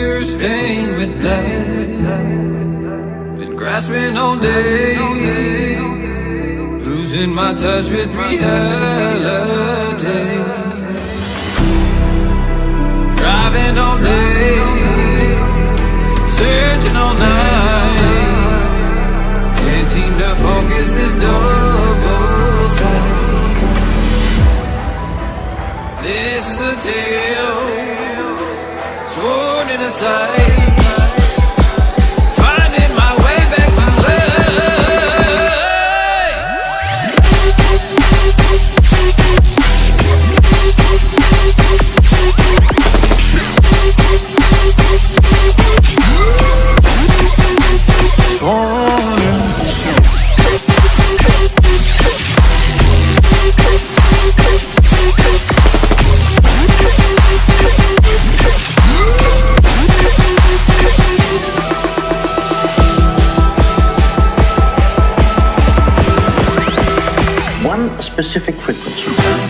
fingers stained with blood. Been grasping all day, losing my touch with reality. Driving all day, searching all night. Can't seem to focus this double sight. This is a tale sworn One specific frequency.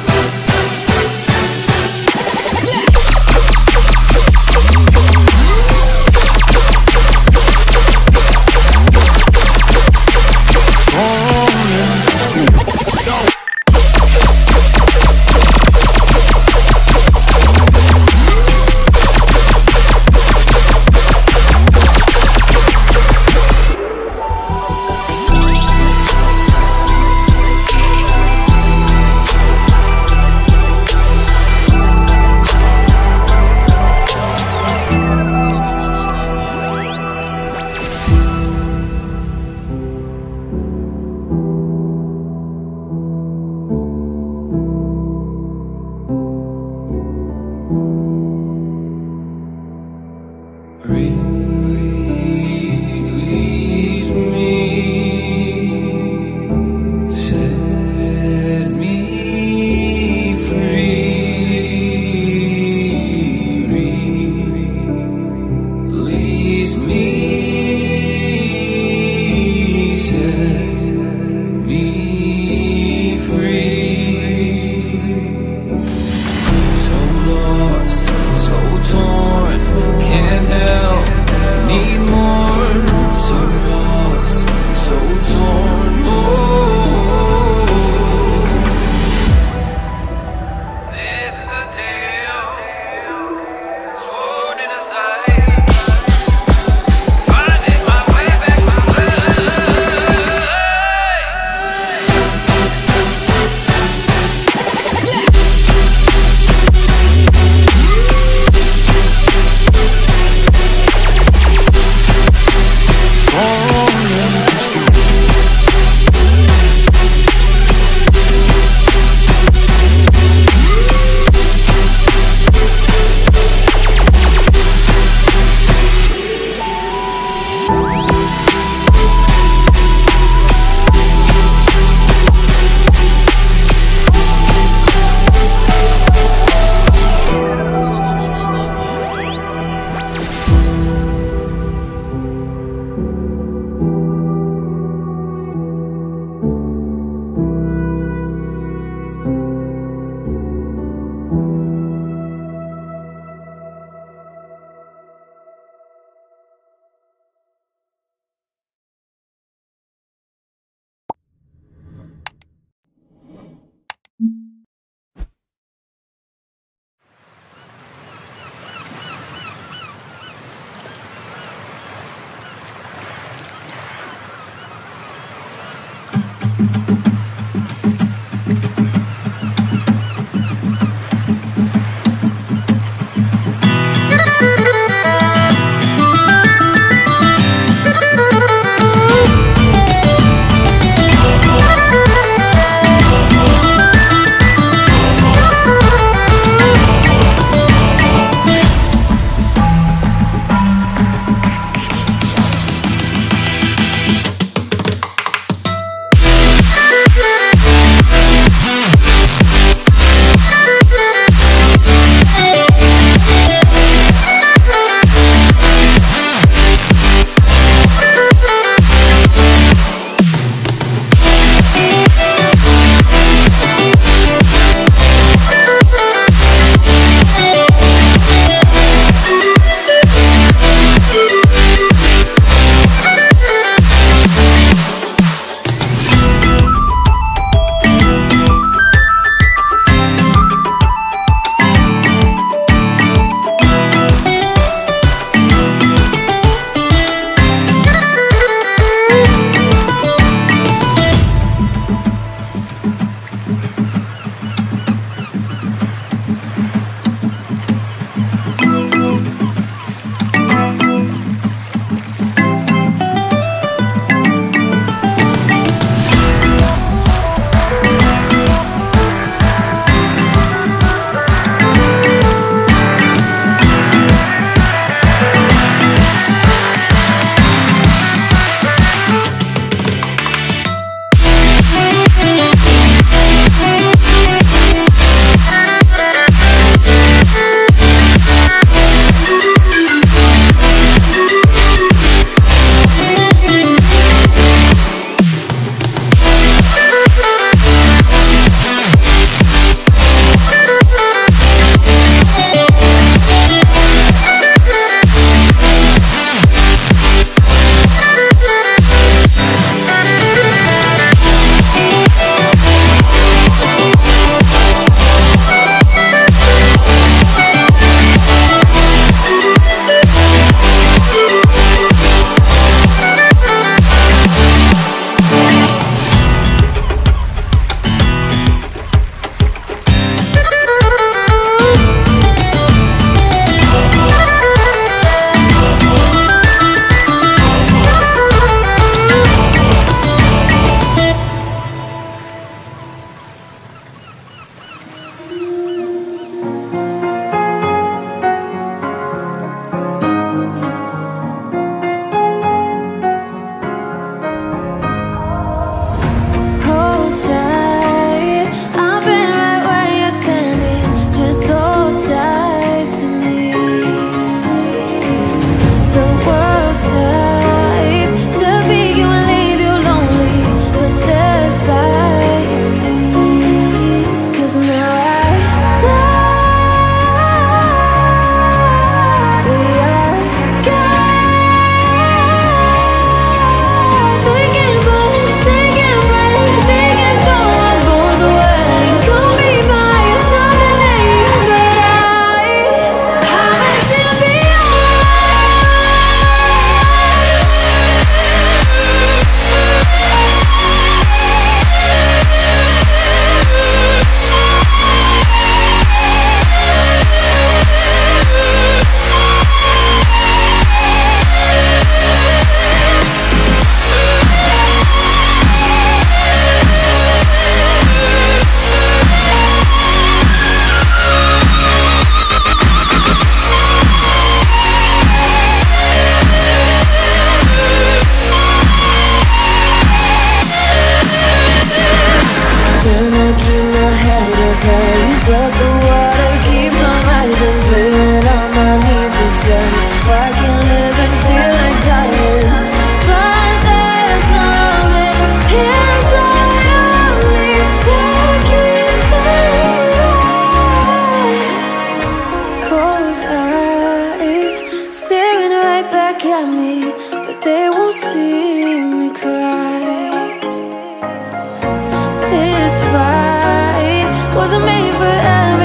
wasn't made for ever.